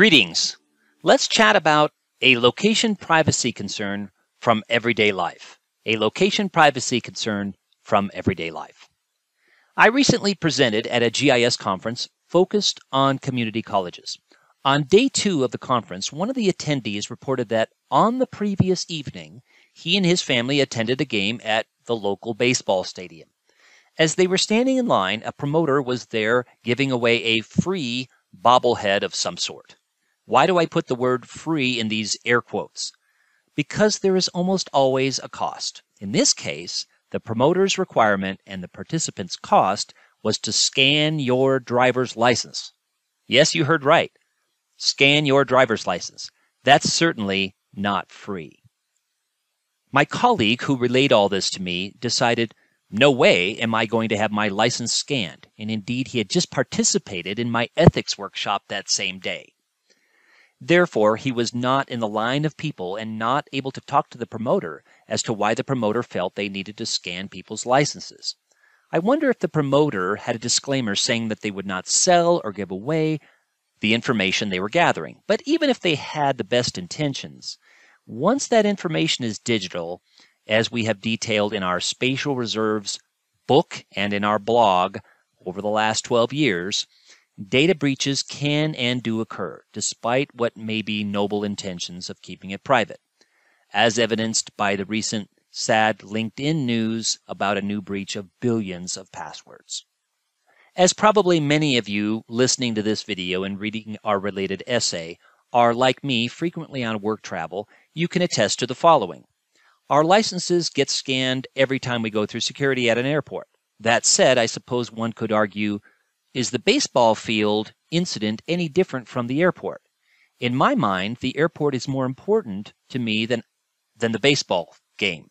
Greetings. Let's chat about a location privacy concern from everyday life. A location privacy concern from everyday life. I recently presented at a GIS conference focused on community colleges. On day two of the conference, one of the attendees reported that on the previous evening, he and his family attended a game at the local baseball stadium. As they were standing in line, a promoter was there giving away a free bobblehead of some sort. Why do I put the word free in these air quotes? Because there is almost always a cost. In this case, the promoter's requirement and the participant's cost was to scan your driver's license. Yes, you heard right. Scan your driver's license. That's certainly not free. My colleague who relayed all this to me decided, no way am I going to have my license scanned. And indeed, he had just participated in my ethics workshop that same day. Therefore, he was not in the line of people and not able to talk to the promoter as to why the promoter felt they needed to scan people's licenses. I wonder if the promoter had a disclaimer saying that they would not sell or give away the information they were gathering. But even if they had the best intentions, once that information is digital, as we have detailed in our Spatial Reserves book and in our blog over the last 12 years, Data breaches can and do occur, despite what may be noble intentions of keeping it private, as evidenced by the recent sad LinkedIn news about a new breach of billions of passwords. As probably many of you listening to this video and reading our related essay are, like me, frequently on work travel, you can attest to the following. Our licenses get scanned every time we go through security at an airport. That said, I suppose one could argue is the baseball field incident any different from the airport? In my mind, the airport is more important to me than, than the baseball game.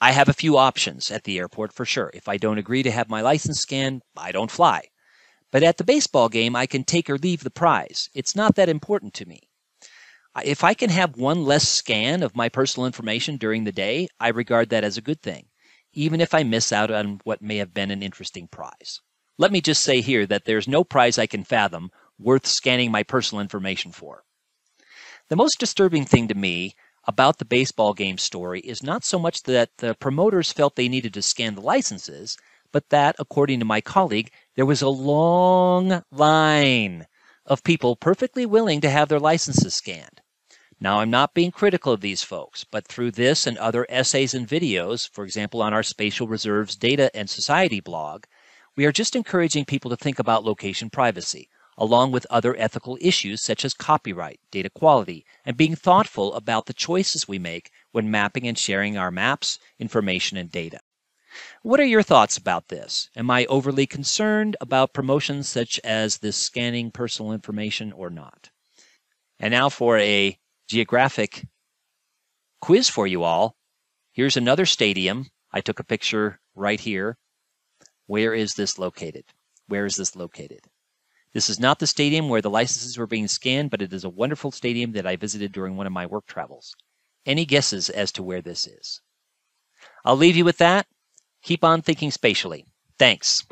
I have a few options at the airport for sure. If I don't agree to have my license scanned, I don't fly. But at the baseball game, I can take or leave the prize. It's not that important to me. If I can have one less scan of my personal information during the day, I regard that as a good thing, even if I miss out on what may have been an interesting prize. Let me just say here that there's no prize I can fathom worth scanning my personal information for. The most disturbing thing to me about the baseball game story is not so much that the promoters felt they needed to scan the licenses, but that, according to my colleague, there was a long line of people perfectly willing to have their licenses scanned. Now, I'm not being critical of these folks, but through this and other essays and videos, for example, on our Spatial Reserves Data and Society blog, we are just encouraging people to think about location privacy, along with other ethical issues such as copyright, data quality, and being thoughtful about the choices we make when mapping and sharing our maps, information, and data. What are your thoughts about this? Am I overly concerned about promotions such as this scanning personal information or not? And now for a geographic quiz for you all. Here's another stadium. I took a picture right here. Where is this located? Where is this located? This is not the stadium where the licenses were being scanned, but it is a wonderful stadium that I visited during one of my work travels. Any guesses as to where this is? I'll leave you with that. Keep on thinking spatially. Thanks.